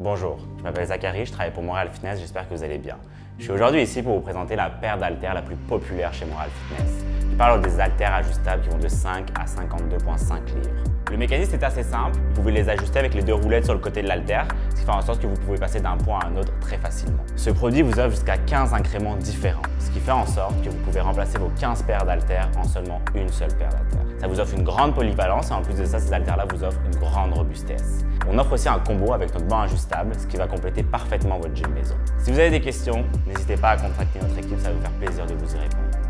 Bonjour, je m'appelle Zachary, je travaille pour Montréal Fitness, j'espère que vous allez bien. Je suis aujourd'hui ici pour vous présenter la paire d'haltères la plus populaire chez Montréal Fitness. Je parle des haltères ajustables qui vont de 5 à 52,5 livres. Le mécanisme est assez simple, vous pouvez les ajuster avec les deux roulettes sur le côté de l'haltère, ce qui fait en sorte que vous pouvez passer d'un point à un autre très facilement. Ce produit vous offre jusqu'à 15 incréments différents, ce qui fait en sorte que vous pouvez remplacer vos 15 paires d'haltères en seulement une seule paire d'haltères. Ça vous offre une grande polyvalence et en plus de ça, ces haltères-là vous offrent une grande robustesse. On offre aussi un combo avec notre banc ajustable, ce qui va compléter parfaitement votre gym maison. Si vous avez des questions, n'hésitez pas à contacter notre équipe, ça va vous faire plaisir de vous y répondre.